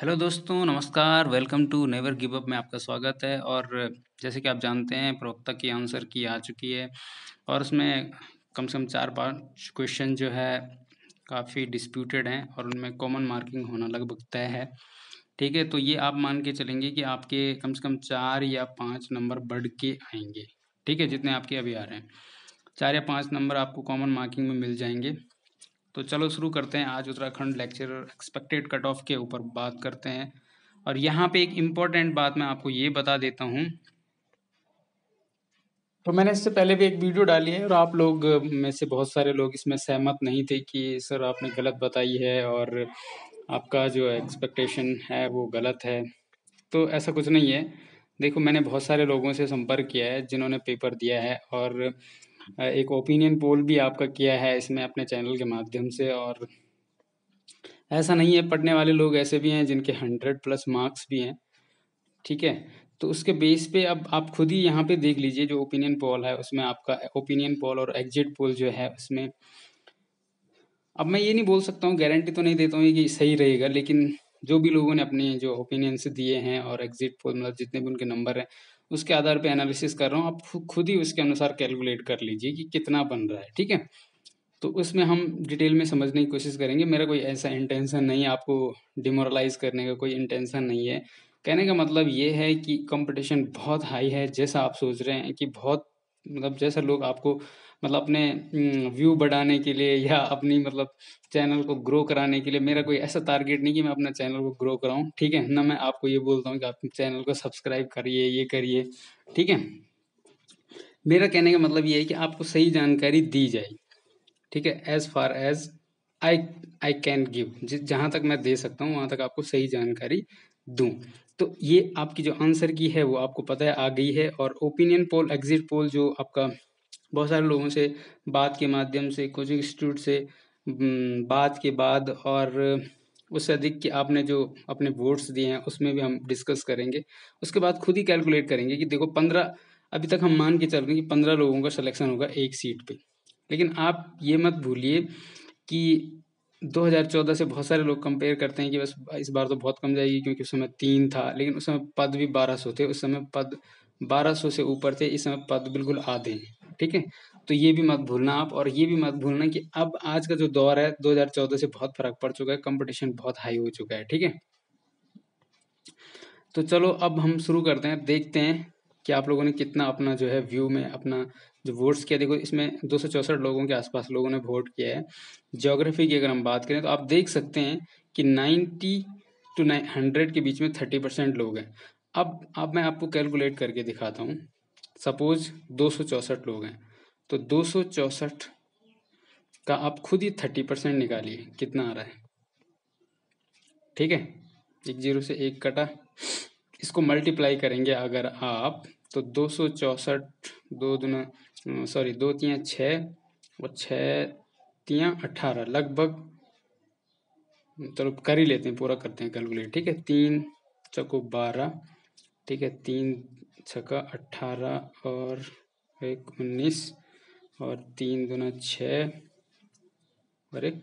Hello दोस्तों, नमस्कार। Welcome to never give up में आपका स्वागत है। और जैसे कि आप जानते हैं, प्रवक्ता की आंसर की आ चुकी है। और उसमें कम से कम चार पाँच क्वेश्चन जो है, काफ़ी डिस्प्यूटेड हैं और उनमें कॉमन मार्किंग होना लगभग तय है। ठीक है तो ये आप मान के चलेंगे कि आपके कम से कम चार या पाँच नंबर बढ़ के आएँगे। ठीक है, जितने आपके अभी आ रहे हैं। चार या पाँच नंबर आपको कॉमन मार्किंग में मिल जाएँगे। तो चलो शुरू करते हैं। आज Uttarakhand lecture expected cut off के ऊपर बात करते हैं। और यहाँ पे एक इंपॉर्टेंट बात मैं आपको ये बता देता हूँ। तो मैंने इससे पहले भी एक वीडियो डाली है और आप लोग में से बहुत सारे लोग इसमें सहमत नहीं थे कि सर आपने गलत बताई है और आपका जो एक्सपेक्टेशन है वो गलत है। तो ऐसा कुछ नहीं है। देखो, मैंने बहुत सारे लोगों से संपर्क किया है जिन्होंने पेपर दिया है और एक ओपिनियन पोल भी आपका किया है इसमें अपने चैनल के माध्यम से और ऐसा नहीं है, पढ़ने वाले लोग ऐसे भी हैं जिनके हंड्रेड प्लस मार्क्स भी हैं, ठीक है? तो उसके बेस पे अब आप खुद ही यहाँ पे देख लीजिए जो ओपिनियन पोल है, उसमें आपका ओपिनियन पोल और एग्जिट पोल जो है उसमें अब मैं ये नहीं बोल सकता हूँ गारंटी तो नहीं देता हूँ कि सही रहेगा, लेकिन जो भी लोगों ने अपने जो ओपिनियंस दिए हैं और एग्जिट पोल मतलब जितने भी उनके नंबर हैं उसके आधार पे एनालिसिस कर रहा हूँ। आप खुद ही उसके अनुसार कैलकुलेट कर लीजिए कि कितना बन रहा है, ठीक है? तो उसमें हम डिटेल में समझने की कोशिश करेंगे। मेरा कोई ऐसा इंटेंशन नहीं है, आपको डिमोरलाइज करने का कोई इंटेंशन नहीं है। कहने का मतलब ये है कि कंपटीशन बहुत हाई है। जैसा आप सोच रहे हैं कि बहुत मतलब जैसा लोग आपको मतलब अपने व्यू बढ़ाने के लिए या अपनी मतलब चैनल को ग्रो कराने के लिए, मेरा कोई ऐसा टारगेट नहीं कि मैं अपना चैनल को ग्रो कराऊं, ठीक है? ना मैं आपको ये बोलता हूँ कि आप चैनल को सब्सक्राइब करिए, ये करिए, ठीक है? मेरा कहने का मतलब ये है कि आपको सही जानकारी दी जाए ठीक है? As far as I I can give जहाँ तक मैं दे सकता हूँ, वहाँ तक आपको सही जानकारी दूँ। तो ये आपकी जो आंसर की है वो आपको पता है, आ गई है और ओपिनियन पोल एग्जिट पोल जो आपका बहुत सारे लोगों से बात के माध्यम से, कोचिंग इंस्टीट्यूट से बात के बाद और उससे अधिक कि आपने जो अपने वोट्स दिए हैं उसमें भी हम डिस्कस करेंगे। उसके बाद खुद ही कैलकुलेट करेंगे कि देखो पंद्रह, अभी तक हम मान के चल रहे हैं कि पंद्रह लोगों का सिलेक्शन होगा एक सीट पे। लेकिन आप ये मत भूलिए कि 2014 से बहुत सारे लोग कंपेयर करते हैं कि बस इस बार तो बहुत कम जाएगी क्योंकि उस समय तीन था, लेकिन उस समय पद भी बारह सौ थे, उस समय पद बारह सौ से ऊपर थे, इस समय पद बिल्कुल आधे हैं, ठीक है? तो ये भी मत भूलना आप, और ये भी मत भूलना कि अब आज का जो दौर है 2014 से बहुत फ़र्क पड़ चुका है कंपटीशन बहुत हाई हो चुका है, ठीक है? तो चलो अब हम शुरू करते हैं, देखते हैं कि आप लोगों ने कितना अपना जो है व्यू में अपना जो वोट्स किया, देखो इसमें दो लोगों के आसपास लोगों ने वोट किया है। ज्योग्राफी की अगर हम बात करें तो आप देख सकते हैं कि नाइन्टी टू नाइन, हंड्रेड के बीच में थर्टी परसेंट लोग हैं। अब अब मैं आपको कैलकुलेट करके दिखाता हूँ। सपोज़ दो लोग हैं तो दो का आप खुद ही थर्टी परसेंट निकालिए, कितना आ रहा है? ठीक है? एक ज़ीरो से एक कटा। इसको मल्टीप्लाई करेंगे अगर आप तो दो सौ चौसठ, दो दुना सॉरी दो तिया छ और छ तिया अठारह। लगभग, चलो कर ही लेते हैं, पूरा करते हैं कैलकुलेट ठीक है? तीन चको बारह, ठीक है? तीन छका अट्ठारह और एक उन्नीस और तीन दुना छ और एक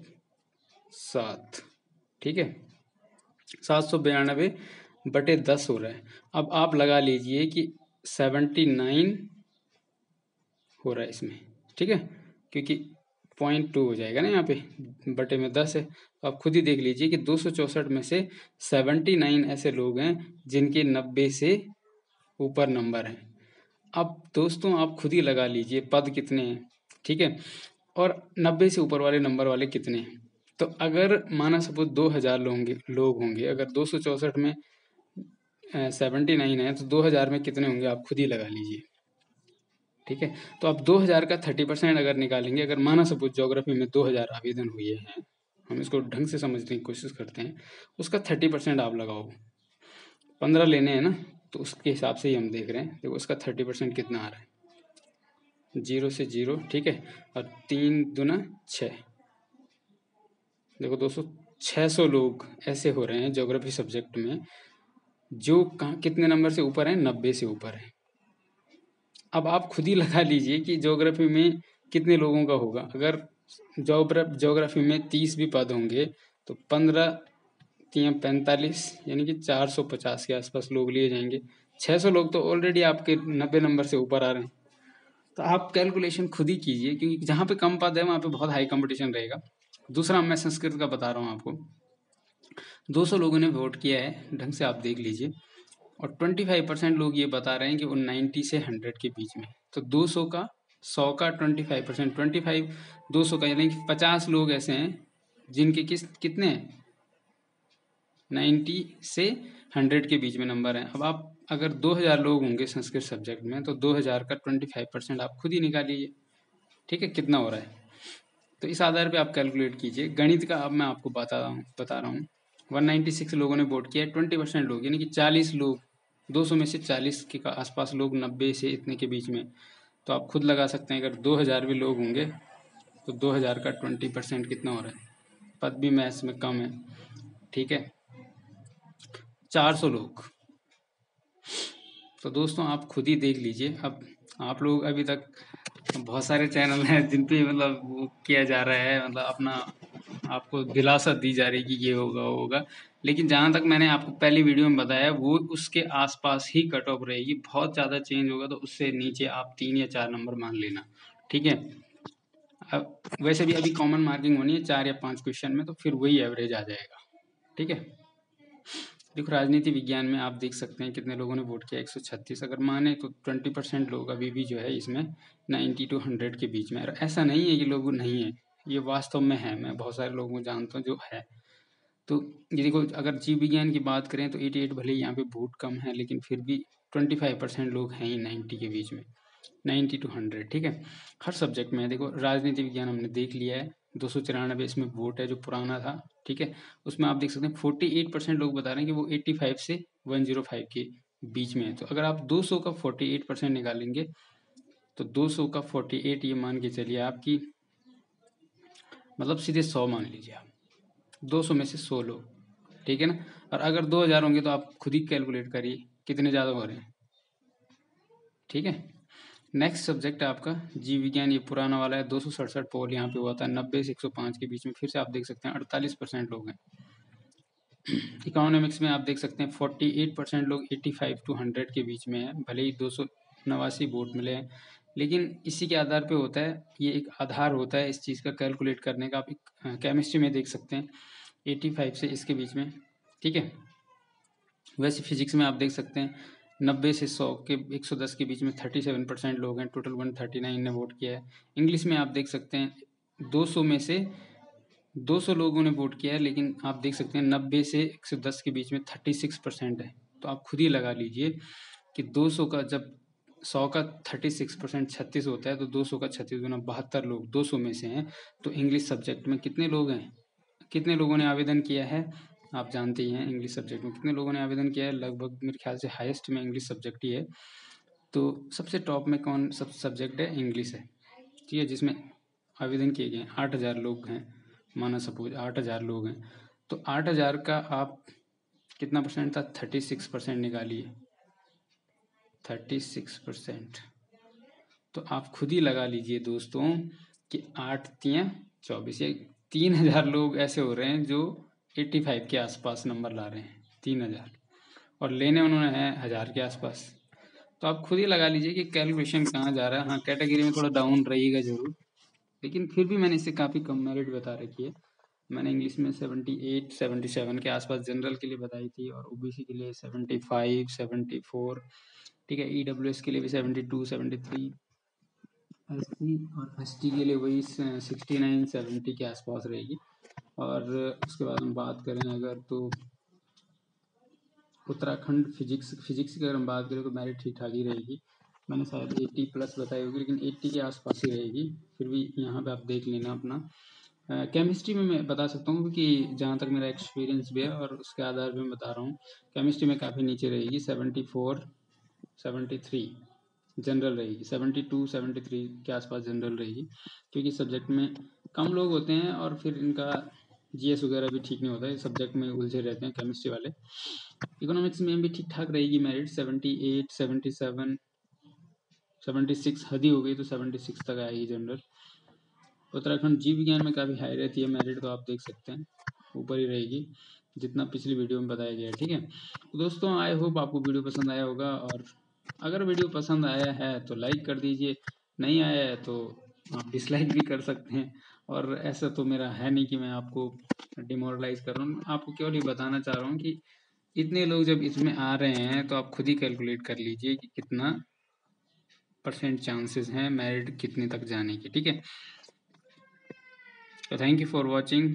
सात, ठीक है? सात सौ बयानबे बटे दस हो रहा है। अब आप लगा लीजिए कि सेवेंटी नाइन हो रहा है इसमें, ठीक है? क्योंकि पॉइंट टू हो जाएगा ना यहाँ पे, बटे में दस है। तो आप खुद ही देख लीजिए कि दो सौ चौसठ में से सेवेंटी नाइन ऐसे लोग हैं जिनके नब्बे से ऊपर नंबर हैं। अब दोस्तों, आप खुद ही लगा लीजिए पद कितने हैं, ठीक है? और नब्बे से ऊपर वाले नंबर वाले कितने हैं? तो अगर माना सपोज़ दो हज़ार लोग लोग होंगे, अगर दो सौ चौसठ में सेवेंटी नाइन है तो दो हज़ार में कितने होंगे आप खुद ही लगा लीजिए। ठीक है? तो आप दो हज़ार का थर्टी परसेंट अगर निकालेंगे, अगर माना सपोज़ जोग्राफी में दो हज़ार आवेदन हुए हैं, हम इसको ढंग से समझने की कोशिश करते हैं, उसका थर्टी परसेंट आप लगाओ। पंद्रह लेने हैं ना तो उसके हिसाब से ही हम देख रहे हैं, देखो उसका थर्टी परसेंट कितना आ रहा है। ज़ीरो से ज़ीरो, ठीक है? और तीन दुना छ। देखो दोस्तों छः सौ लोग ऐसे हो रहे हैं जोग्राफी सब्जेक्ट में, जो कहाँ, कितने नंबर से ऊपर हैं? नब्बे से ऊपर है। अब आप खुद ही लगा लीजिए कि जोग्राफी में कितने लोगों का होगा। अगर जोग्राफी में तीस भी पद होंगे तो पंद्रह तीन पैंतालीस, यानी कि चार सौ पचास के आसपास लोग लिए जाएँगे। छः सौ लोग तो ऑलरेडी आपके नब्बे नंबर से ऊपर आ रहे हैं। तो आप कैलकुलेशन खुद ही कीजिए, क्योंकि जहाँ पे कम पद है, वहाँ पे बहुत हाई कंपटीशन रहेगा। दूसरा मैं संस्कृत का बता रहा हूँ आपको। 200 लोगों ने वोट किया है, ढंग से आप देख लीजिए। और 25 परसेंट लोग ये बता रहे हैं कि वो 90 से 100 के बीच में तो 200 का 100 का 25 परसेंट ट्वेंटी फाइव दो सौ का, यानी कि 50 लोग ऐसे हैं जिनके किस, कितने हैं? नाइन्टी से हंड्रेड के बीच में नंबर हैं। अब आप, अगर 2000 लोग होंगे संस्कृत सब्जेक्ट में तो 2000 का 25 परसेंट आप खुद ही निकालिए। ठीक है? कितना हो रहा है? तो इस आधार पे आप कैलकुलेट कीजिए। गणित का अब मैं आपको बता रहा हूँ, बता रहा हूँ। 196 लोगों ने वोट किया है ट्वेंटी परसेंट लोग, यानी कि 40 लोग 200 में से 40 के आसपास लोग 90 से इतने के बीच में। तो आप खुद लगा सकते हैं, अगर 2000 भी लोग होंगे तो 2000 का 20 परसेंट कितना हो रहा है? पद भी मैथ्स में कम है, ठीक है? 400 लोग। तो दोस्तों, आप खुद ही देख लीजिए। अब आप लोग अभी तक बहुत सारे चैनल हैं जिन पे मतलब वो किया जा रहा है मतलब अपना आपको दिलासा दी जा रही है कि ये होगा, वो होगा। लेकिन जहाँ तक मैंने आपको पहली वीडियो में बताया, वो उसके आसपास ही कट ऑफ़ रहेगी। बहुत ज़्यादा चेंज होगा तो उससे नीचे आप तीन या चार नंबर मान लेना, ठीक है? अब वैसे भी अभी कॉमन मार्किंग होनी है चार या पाँच क्वेश्चन में तो फिर वही एवरेज आ जाएगा, ठीक है? देखो, राजनीति विज्ञान में आप देख सकते हैं कितने लोगों ने वोट किया 136 अगर माने तो 20 परसेंट लोग अभी भी जो है इसमें 90 टू 100 के बीच में ऐसा नहीं है कि लोग नहीं है। ये वास्तव में है, मैं बहुत सारे लोगों को जानता हूँ जो है। तो ये देखो, अगर जीव विज्ञान की बात करें तो 88 भले यहाँ पे वोट कम है, लेकिन फिर भी 25 परसेंट लोग हैं ही 90 के बीच में। 90 टू 100 ठीक है? हर सब्जेक्ट में देखो, राजनीति विज्ञान हमने देख लिया है, दो सौ तिरानबे इसमें वोट है जो पुराना था, ठीक है? उसमें आप देख सकते हैं फोर्टी एट परसेंट लोग बता रहे हैं कि वो एट्टी फाइव से वन ज़ीरो फाइव के बीच में है। तो अगर आप दो सौ का फोर्टी एट परसेंट निकालेंगे तो दो सौ का फोर्टी एट ये मान के चलिए आपकी मतलब सीधे सौ मान लीजिए आप। दो सौ में से सौ लोग ठीक है ना? और अगर दो हज़ार होंगे तो आप खुद ही कैलकुलेट करिए कितने ज़्यादा हो रहे हैं, ठीक है? नेक्स्ट सब्जेक्ट है आपका जीव विज्ञान, ये पुराना वाला है, दो सौ सड़सठ पोल यहाँ पे हुआ था, नब्बे से एक सौ पाँच के बीच में, फिर से आप देख सकते हैं अड़तालीस परसेंट लोग हैं। इकोनॉमिक्स में आप देख सकते हैं फोर्टी एट परसेंट लोग एट्टी फाइव टू हंड्रेड के बीच में है, भले ही दो सौ नवासी वोट मिले हैं लेकिन इसी के आधार पे होता है, ये एक आधार होता है इस चीज़ का कैलकुलेट करने का। आप एक केमिस्ट्री में देख सकते हैं एटी फाइव से इसके बीच में, ठीक है? वैसे फिजिक्स में आप देख सकते हैं, नब्बे से सौ के, एक सौ दस के बीच में थर्टी सेवन परसेंट लोग हैं टोटल वन थर्टी नाइन ने वोट किया है। इंग्लिश में आप देख सकते हैं, दो सौ में से दो सौ लोगों ने वोट किया है, लेकिन आप देख सकते हैं नब्बे से एक सौ दस के बीच में थर्टी सिक्स परसेंट है। तो आप खुद ही लगा लीजिए कि दो सौ का जब सौ का थर्टी सिक्स परसेंट छत्तीस होता है तो दो सौ का छत्तीस गुना बहत्तर लोग दो सौ में से हैं तो इंग्लिश सब्जेक्ट में कितने लोग हैं? कितने लोगों ने आवेदन किया है? आप जानते ही हैं इंग्लिश सब्जेक्ट में कितने लोगों ने आवेदन किया है? लगभग मेरे ख्याल से हाईएस्ट में इंग्लिश सब्जेक्ट ही है। तो सबसे टॉप में कौन सब सब्जेक्ट है? इंग्लिश है। ठीक है, जिसमें आवेदन किए गए आठ हज़ार लोग हैं, माना सपोज़ आठ हज़ार लोग हैं। तो आठ हज़ार का आप कितना परसेंट था? थर्टी सिक्स परसेंट निकालिए। Thirty six percent. तो आप खुद ही लगा लीजिए दोस्तों कि आठ तिया चौबीस, या तीन हज़ार लोग ऐसे हो रहे हैं जो एट्टी फाइव के आसपास नंबर ला रहे हैं, तीन हज़ार। और लेने उन्होंने हैं हज़ार के आसपास। तो आप खुद ही लगा लीजिए कि कैलकुलेशन कहाँ जा रहा है। हाँ कैटेगरी में थोड़ा डाउन रहेगा ज़रूर। लेकिन फिर भी मैंने इससे काफ़ी कम मेरिट बता रखी है। मैंने इंग्लिश में सेवेंटी एट सेवेंटी सेवन के आसपास जनरल के लिए बताई थी और ओबीसी के लिए सेवेंटी फाइव सेवेंटी फोर ठीक है ई डब्ल्यू एस के लिए भी seventy two seventy three S और एस टी के लिए वही सिक्सटी नाइन सेवेंटी के आसपास रहेगी। और उसके बाद हम बात करें अगर तो उत्तराखंड फिजिक्स फिजिक्स की अगर हम बात करें तो मेरिट ठीक ठाक ही रहेगी। मैंने शायद 80 प्लस बताई होगी, लेकिन 80 के आसपास ही रहेगी। फिर भी यहाँ पे आप देख लेना अपना। केमिस्ट्री में मैं बता सकता हूँ क्योंकि जहाँ तक मेरा एक्सपीरियंस भी है और उसके आधार पर मैं बता रहा हूँ। केमिस्ट्री में काफ़ी नीचे रहेगी seventy four seventy three, general रहेगी। सेवेंटी टू, सेवेंटी थ्री के आसपास जनरल रहेगी, क्योंकि सब्जेक्ट में कम लोग होते हैं और फिर इनका जीएस वगैरह भी ठीक नहीं होता है। सब्जेक्ट में उलझे रहते हैं केमिस्ट्री वाले। इकोनॉमिक्स में भी ठीक ठाक रहेगी merit. Seventy eight, seventy seven, seventy six हदी हो गई तो सेवेंटी सिक्स तक आएगी जनरल। उत्तराखंड जीव विज्ञान में काफ़ी हाई रहती है मेरिट तो आप देख सकते हैं। ऊपर ही रहेगी, जितना पिछली वीडियो में बताया गया है, ठीक है? तो दोस्तों आई होप आपको वीडियो पसंद आया होगा और अगर वीडियो पसंद आया है तो लाइक कर दीजिए, नहीं आया है तो आप डिसलाइक भी कर सकते हैं। और ऐसा तो मेरा है नहीं कि मैं आपको डिमोरलाइज कर रहा हूँ। आपको केवल ये बताना चाह रहा हूँ कि इतने लोग जब इसमें आ रहे हैं तो आप खुद ही कैलकुलेट कर लीजिए कि कितना परसेंट चांसेस हैं मेरिट कितने तक जाने की, ठीक है? तो थैंक यू फॉर वॉचिंग